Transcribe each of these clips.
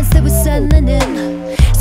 glance that was settling in.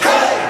Hey!